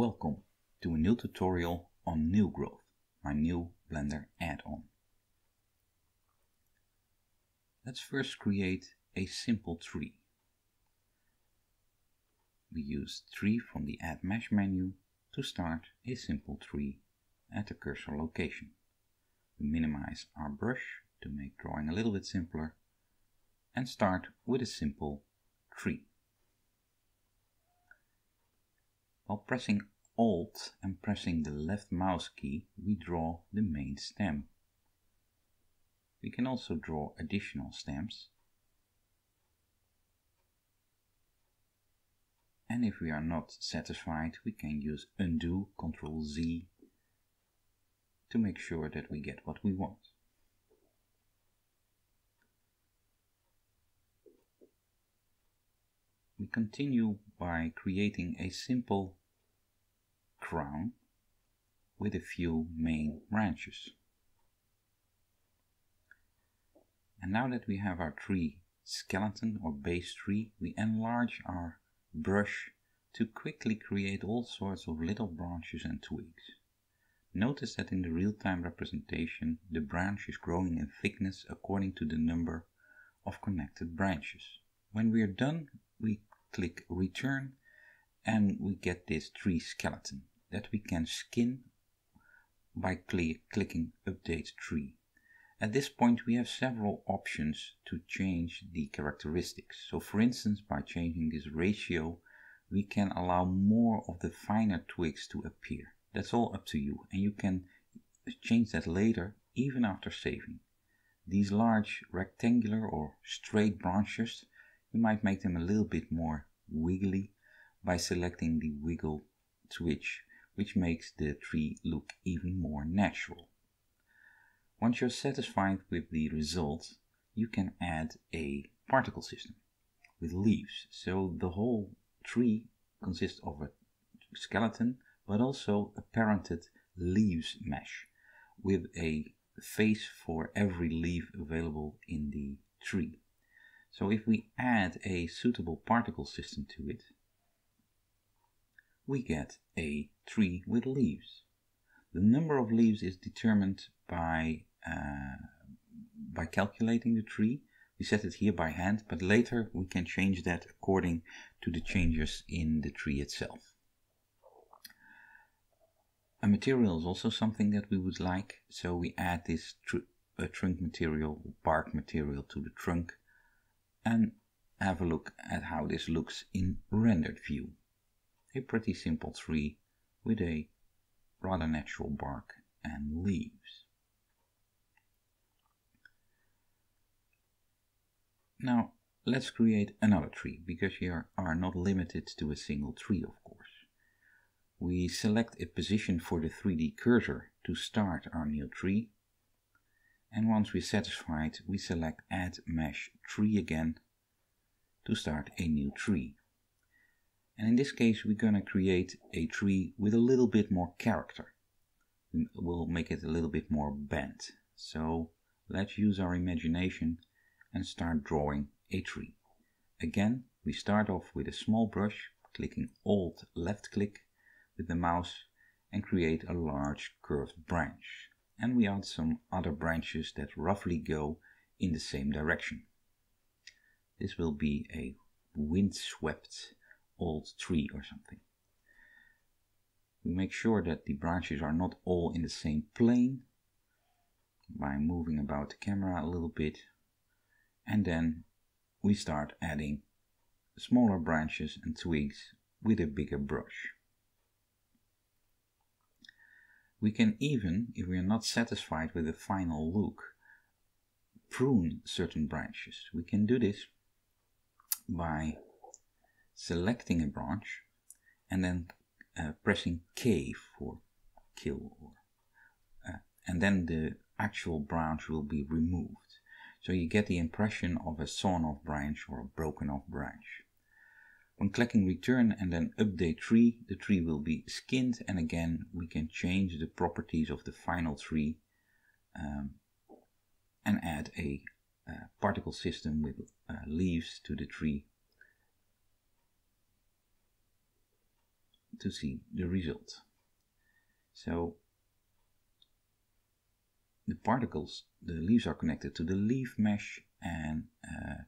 Welcome to a new tutorial on NewGrowth, my new Blender add-on. Let's first create a simple tree. We use Tree from the Add Mesh menu to start a simple tree at the cursor location. We minimize our brush to make drawing a little bit simpler and start with a simple tree. While pressing Alt and pressing the left mouse key, we draw the main stem. We can also draw additional stems. And if we are not satisfied, we can use Undo, Ctrl Z to make sure that we get what we want. We continue by creating a simple crown with a few main branches. And now that we have our tree skeleton or base tree, we enlarge our brush to quickly create all sorts of little branches and twigs. Notice that in the real-time representation, the branch is growing in thickness according to the number of connected branches. When we are done, we click return and we get this tree skeleton that we can skin by cl clicking update tree. At this point we have several options to change the characteristics. So for instance by changing this ratio we can allow more of the finer twigs to appear. That's all up to you and you can change that later even after saving. These large rectangular or straight branches you might make them a little bit more wiggly by selecting the wiggle switch which makes the tree look even more natural. Once you're satisfied with the result, you can add a particle system with leaves. So the whole tree consists of a skeleton, but also a parented leaves mesh with a face for every leaf available in the tree. So if we add a suitable particle system to it, we get a tree with leaves. The number of leaves is determined by, uh, by calculating the tree. We set it here by hand, but later we can change that according to the changes in the tree itself. A material is also something that we would like, so we add this tr trunk material, bark material to the trunk, and have a look at how this looks in rendered view a pretty simple tree with a rather natural bark and leaves. Now let's create another tree because here are not limited to a single tree of course. We select a position for the 3D cursor to start our new tree and once we're satisfied we select add mesh tree again to start a new tree. And in this case, we're going to create a tree with a little bit more character. We'll make it a little bit more bent. So let's use our imagination and start drawing a tree. Again, we start off with a small brush, clicking Alt left click with the mouse and create a large curved branch. And we add some other branches that roughly go in the same direction. This will be a windswept old tree or something. We make sure that the branches are not all in the same plane by moving about the camera a little bit and then we start adding smaller branches and twigs with a bigger brush. We can even, if we are not satisfied with the final look, prune certain branches. We can do this by selecting a branch and then uh, pressing K for kill or, uh, and then the actual branch will be removed. So you get the impression of a sawn off branch or a broken off branch. When clicking return and then update tree, the tree will be skinned and again we can change the properties of the final tree um, and add a uh, particle system with uh, leaves to the tree to see the result. So the particles, the leaves are connected to the leaf mesh and uh,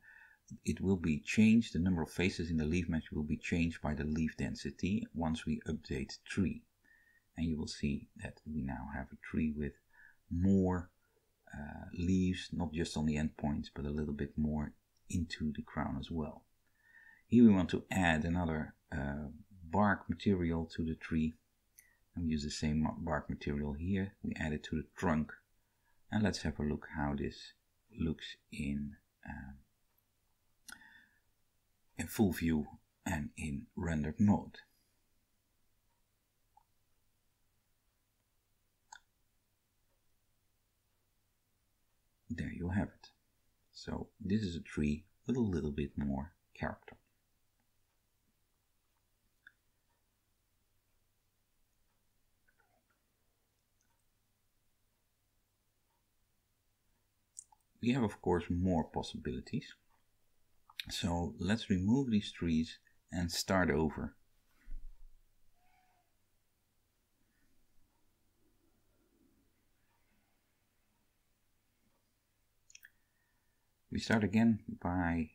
it will be changed, the number of faces in the leaf mesh will be changed by the leaf density once we update tree. And you will see that we now have a tree with more uh, leaves, not just on the endpoints, but a little bit more into the crown as well. Here we want to add another uh, bark material to the tree. And we use the same bark material here. We add it to the trunk. And let's have a look how this looks in um, in full view and in rendered mode. There you have it. So this is a tree with a little bit more character. We have of course more possibilities. So let's remove these trees and start over. We start again by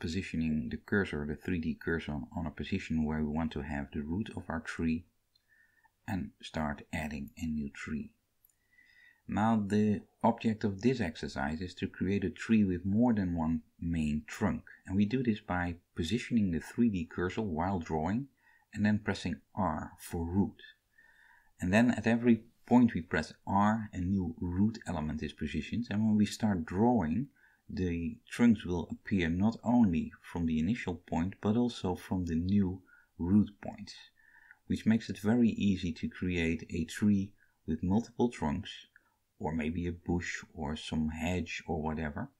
positioning the cursor, the 3D cursor, on a position where we want to have the root of our tree and start adding a new tree. Now the object of this exercise is to create a tree with more than one main trunk. And we do this by positioning the 3D cursor while drawing and then pressing R for root. And then at every point we press R, a new root element is positioned. And when we start drawing, the trunks will appear not only from the initial point, but also from the new root points, which makes it very easy to create a tree with multiple trunks or maybe a bush or some hedge or whatever,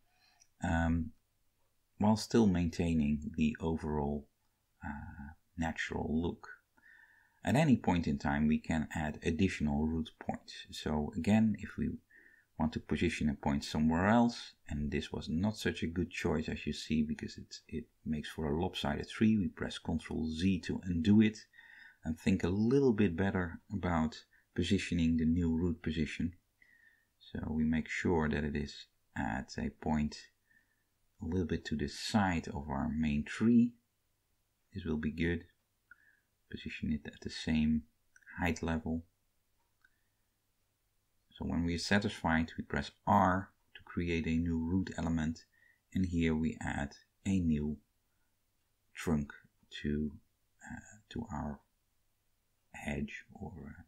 um, while still maintaining the overall uh, natural look. At any point in time, we can add additional root points. So again, if we want to position a point somewhere else, and this was not such a good choice as you see because it, it makes for a lopsided tree, we press Ctrl Z to undo it and think a little bit better about positioning the new root position. So we make sure that it is at a point a little bit to the side of our main tree. This will be good. Position it at the same height level. So when we are satisfied, we press R to create a new root element. And here we add a new trunk to, uh, to our hedge or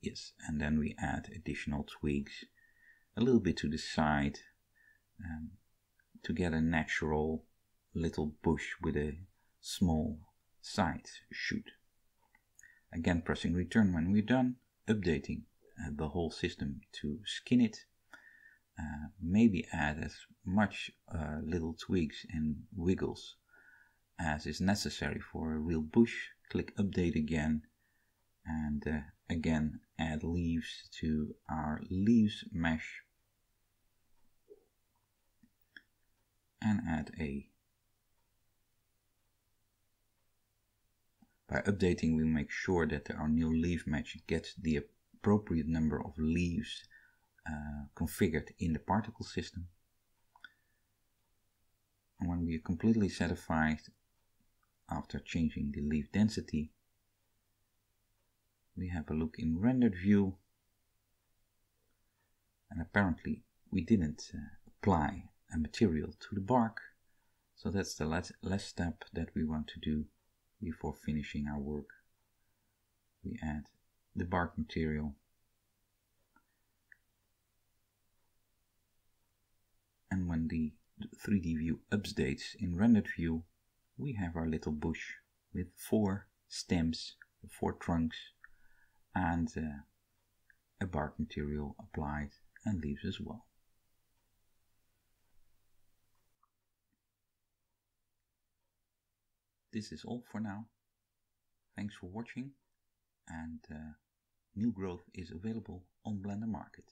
Yes, and then we add additional twigs a little bit to the side um, to get a natural little bush with a small side shoot. Again pressing return when we're done, updating uh, the whole system to skin it. Uh, maybe add as much uh, little twigs and wiggles as is necessary for a real bush. Click update again and uh, again add leaves to our leaves mesh. And add a by updating we make sure that our new leaf mesh gets the appropriate number of leaves uh, configured in the particle system. And when we are completely satisfied after changing the leaf density we have a look in rendered view. And apparently we didn't uh, apply a material to the bark. So that's the last, last step that we want to do before finishing our work. We add the bark material. And when the 3D view updates in rendered view we have our little bush with four stems, four trunks and uh, a bark material applied and leaves as well. This is all for now. Thanks for watching and uh, NewGrowth is available on Blender Market.